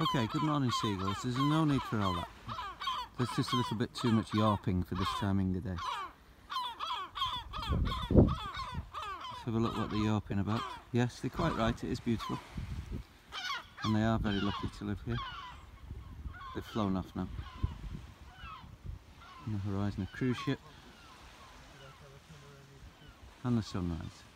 Okay, good morning seagulls. There's no need for all that. There's just a little bit too much yarping for this timing of day. Let's have a look what they're yarping about. Yes, they're quite right, it is beautiful. And they are very lucky to live here. They've flown off now. On the horizon a cruise ship. And the sunrise.